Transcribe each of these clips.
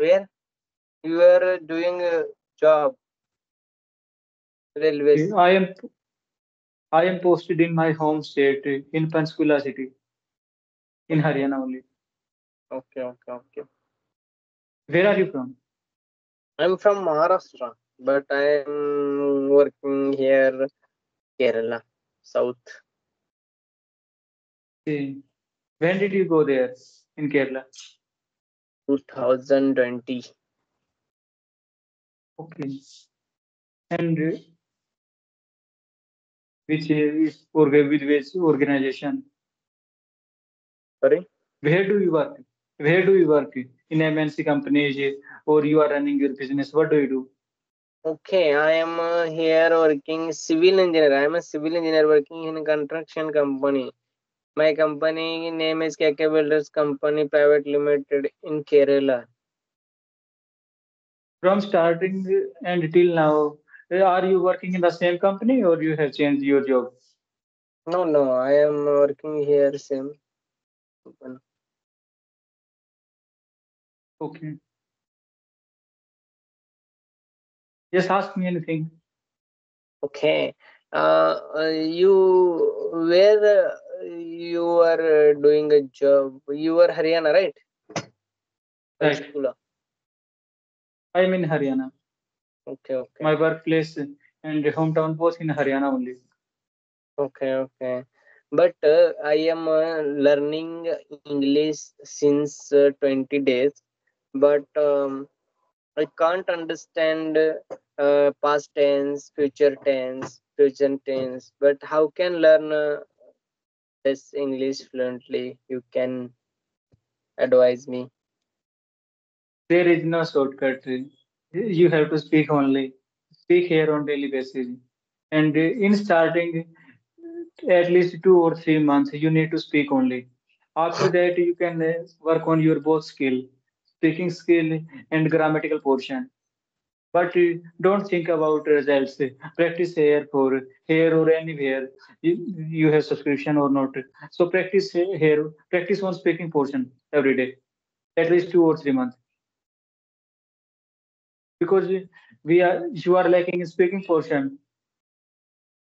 Where you are uh, doing a job? Railways. I am I am posted in my home state in Panchkula city, in Haryana only. Okay, okay, okay. Where are you from? I'm from Maharashtra, but I'm working here, Kerala, South. Okay. When did you go there in Kerala? 2020. Okay. And uh, which is orga- with which organization? Sorry. Where do you work? Where do you work? In MNC companies or you are running your business? What do you do? Okay, I am uh, here working civil engineer. I am a civil engineer working in a construction company. My company name is KK Builders Company Private Limited in Kerala. From starting and till now, are you working in the same company or you have changed your job? No, no, I am working here same. Okay. Yes, ask me anything. Okay. Uh, you where uh, you are uh, doing a job? You are Haryana, right? Right. I am in Haryana. Okay, okay. My workplace and hometown both in Haryana only. Okay, okay. But uh, I am uh, learning English since uh, 20 days, but um, I can't understand uh, past tense, future tense, present tense. But how can learn uh, this English fluently? You can advise me. There is no shortcut. You have to speak only. Speak here on daily basis. And in starting, at least two or three months, you need to speak only. After that, you can work on your both skill, speaking skill and grammatical portion. But uh, don't think about results. Practice here for here or anywhere. You, have subscription or not. So practice here. Practice one speaking portion every day, at least two or three months. Because we are you are lacking in speaking portion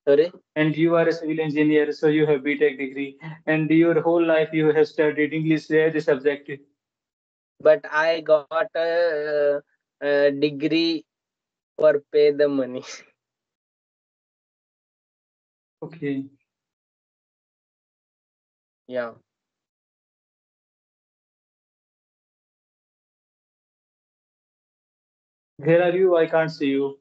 Sorry. and you are a civil engineer, so you have BTech degree, and your whole life you have studied English as a subject. But I got a, a degree for pay the money. Okay. Yeah. Where are you? I can't see you.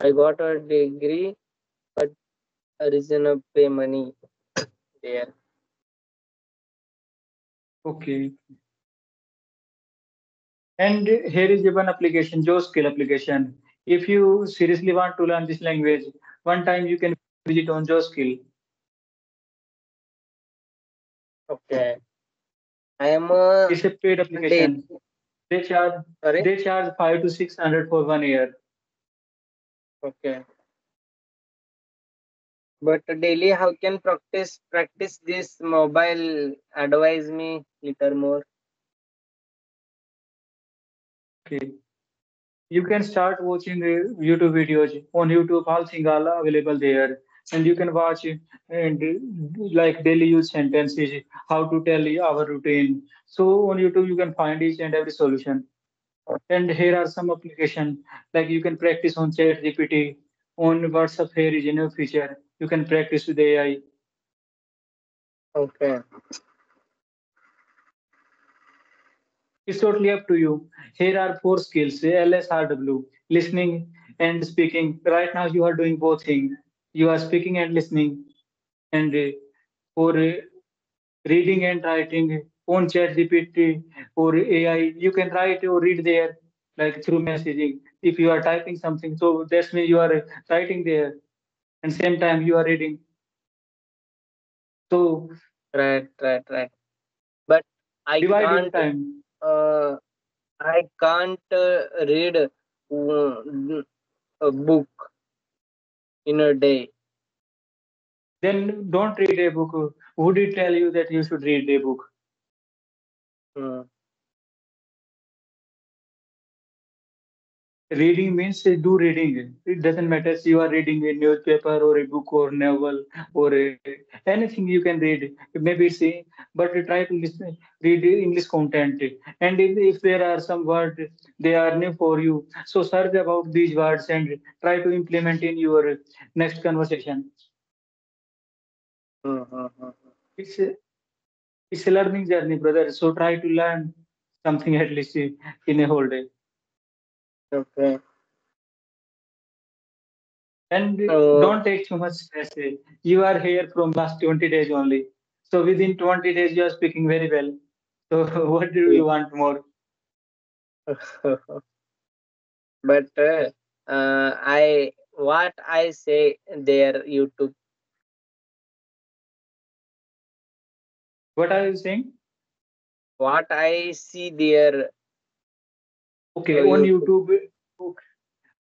I got a degree, but there is no pay money there. Okay. And here is even application, Joe Skill application. If you seriously want to learn this language, one time you can visit on Joe Skill. Okay. I am a It's a paid application. They charge sorry. they charge five to six hundred for one year. Okay. But daily, how can practice practice this mobile? Advise me little more. Okay. You can start watching uh, YouTube videos on YouTube. All things are available there, and you can watch and uh, like daily use sentences, how to tell our routine. So on YouTube you can find each and every solution. And here are some applications like you can practice on Chat GPT. On WhatsApp, here is a new feature. You can practice with AI. Okay. It's totally up to you. Here are four skills LSRW, listening and speaking. Right now, you are doing both things. You are speaking and listening. And uh, for uh, reading and writing on chat GPT or AI, you can write or read there, like through messaging. If you are typing something, so that's means you are writing there, and same time you are reading. So Right, right, right. But I divide your can't. time. Uh, I can't uh, read a book in a day. then don't read a book. Who did tell you that you should read a book? Hmm. Reading means uh, do reading. It doesn't matter if you are reading a newspaper or a book or novel or a, anything you can read. Maybe a, but try to listen read english content. And if, if there are some words they are new for you. So search about these words and try to implement in your next conversation. Hmm. it's a, it's a learning journey brother. So try to learn something at least in a whole day Okay. And So don't take too much stress. You are here from last 20 days only. So within 20 days, you are speaking very well. So what do you want more? but uh, uh, I what I say there YouTube. What are you saying? What I see there Okay, on YouTube. YouTube. Okay,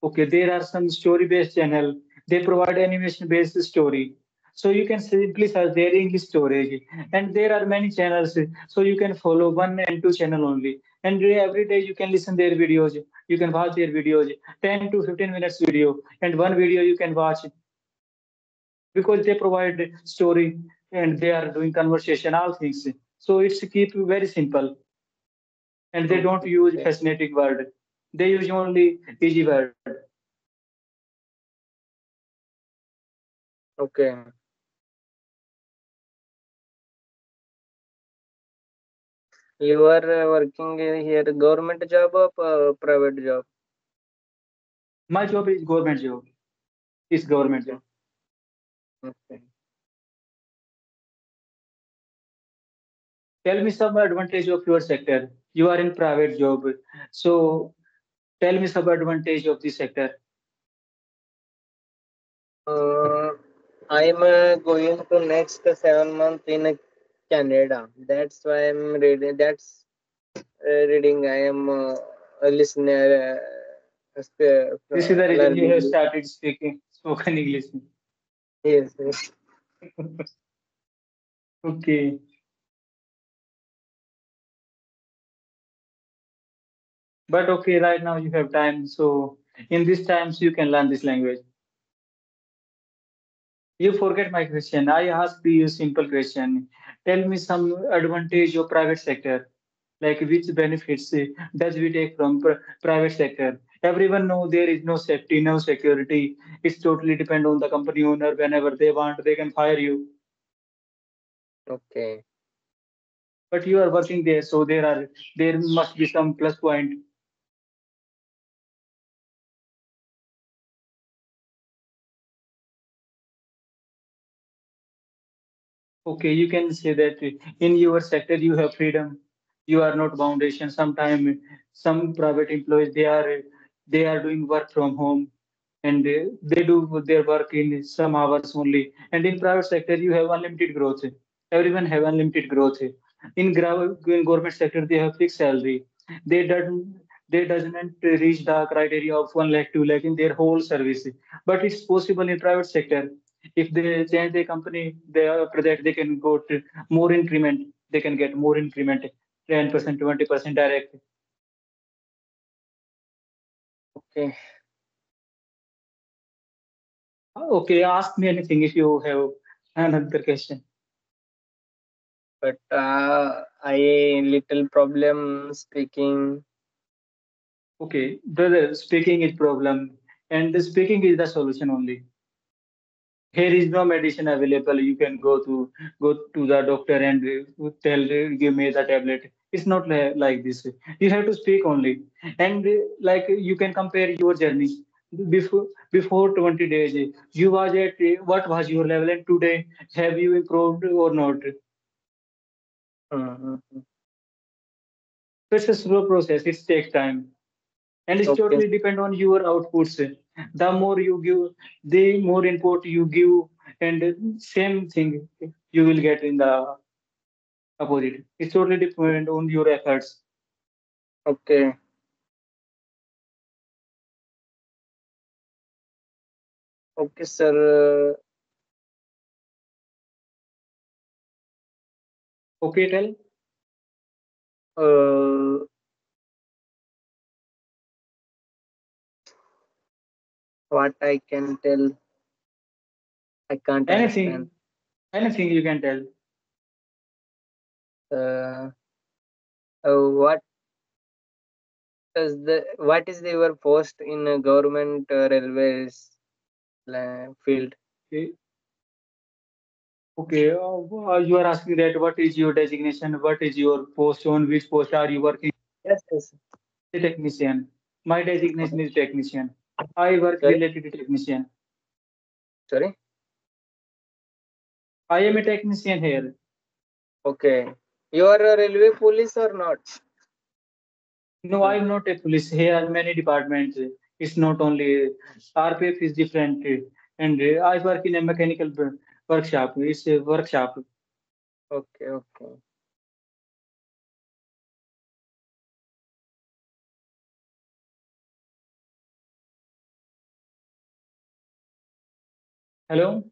okay, there are some story-based channel. They provide animation-based story. So you can simply search their English storage. And there are many channels. So you can follow one and two channel only. And every day you can listen their videos. You can watch their videos. 10 to 15 minutes video. And one video you can watch because they provide story and they are doing conversation, all things. So it's keep very simple. And they don't use fascinating word. They use only easy word. Okay. You are uh, working here government job or uh, private job? My job is government job. Is government job. Okay. Tell me some advantage of your sector. You are in private job. So tell me some advantage of this sector. Uh, I'm uh, going to next seven month in uh, Canada. That's why I'm reading. That's uh, reading. I am uh, a listener. Uh, sp- This is the reason you have started speaking spoken English. Yes. yes. Okay. But okay, right now you have time. So in these times you can learn this language. You forget my question. I asked you a simple question. Tell me some advantage of private sector. Like which benefits does we take from pr- private sector? Everyone know there is no safety, no security. It's totally depend on the company owner. Whenever they want, they can fire you. Okay. But you are working there, so there are there must be some plus point. Okay, you can say that in your sector you have freedom. You are not foundation. Sometimes some private employees they are they are doing work from home and they do their work in some hours only. And in private sector you have unlimited growth. Everyone have unlimited growth. In, in government sector they have fixed salary. They don't they doesn't reach the criteria of one lakh two lakh in their whole service. But it's possible in private sector if they change their company, they project, they can go to more increment. They can get more increment, ten percent, twenty percent direct. Okay. Okay, ask me anything if you have another question. But uh, I little problem speaking. Okay, brother, speaking is problem, and the speaking is the solution only. Here is no medicine available. You can go to go to the doctor and uh, tell uh, give me the tablet. It's not like this. You have to speak only, and uh, like you can compare your journey before before 20 days. You was at uh, what was your level, and today have you improved or not? So it's a slow process. It takes time. and it's Okay. totally depend on your outputs the more you give the more input you give and same thing you will get in the opposite. It's totally dependent on your efforts. Okay. Okay sir. Okay tell. Uh what I can tell. I can't Anything, understand. anything you can tell. Uh, uh, what is the what is your post in a government uh, railways uh, field? Okay. Okay, uh, you are asking that what is your designation? What is your post? On which post are you working? Yes, yes. The technician. My designation is technician. I work Sorry? related to technician. Sorry. I am a technician here. Okay. You are a railway police or not? No, I am not a police. Here are many departments. It's not only RPF is different, and I work in a mechanical workshop. It's a workshop. Okay, okay. Hello.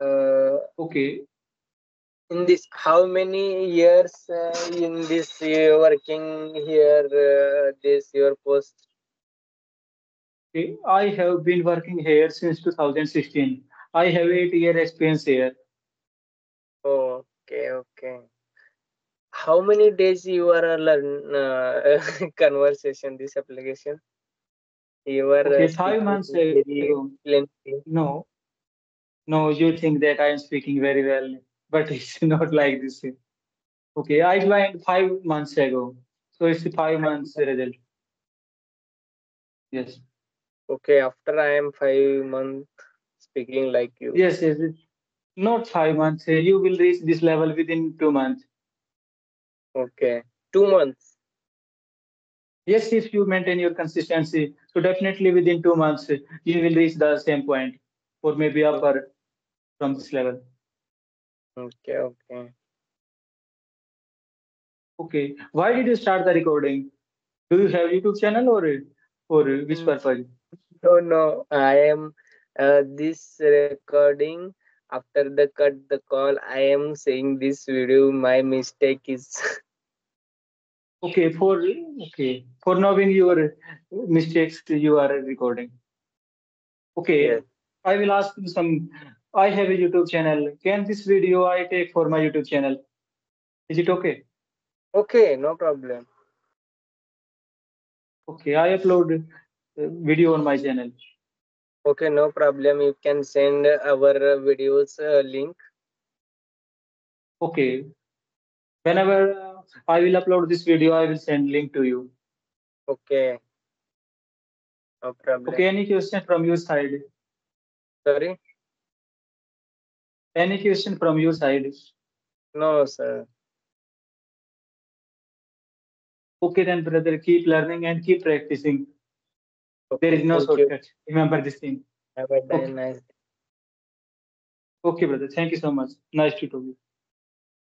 Uh, Okay. in this, how many years uh, in this you working here? Uh, this your post? Okay. I have been working here since 2016. I have eight year experience here. Okay, okay. How many days you are uh, learn uh, conversation this application? You are Okay, uh, five months ago. plenty. No, no, you think that I am speaking very well, but it's not like this. Eh? Okay, I joined five months ago. So it's five months result. Yes. Okay, after I am five months speaking like you. Yes, yes. it's Not five months. Eh? You will reach this level within two months. Okay, two months. Yes, if you maintain your consistency, so definitely within two months you will reach the same point, or maybe upper from this level. Okay, okay. Okay. Why did you start the recording? Do you have YouTube channel or or which Mm. purpose? No, no, I am uh, this recording. After the cut the call, I am saying this video. My mistake is Okay, for okay for knowing your mistakes, you are recording. Okay. I will ask you some. I have a YouTube channel. Can this video I take for my YouTube channel? Is it okay? okay. No problem. Okay, I upload uh, video on my channel. Okay, no problem. You can send our videos uh, link. Okay, whenever uh, I will upload this video, I will send link to you. Okay. No problem. Okay, any question from your side? Sorry. Any question from your side? No, sir. Okay, then brother, keep learning and keep practicing. There Okay, is no thank you. shortcut. Remember this thing. Have a Okay. nice Okay, brother. Thank you so much. Nice to talk to you.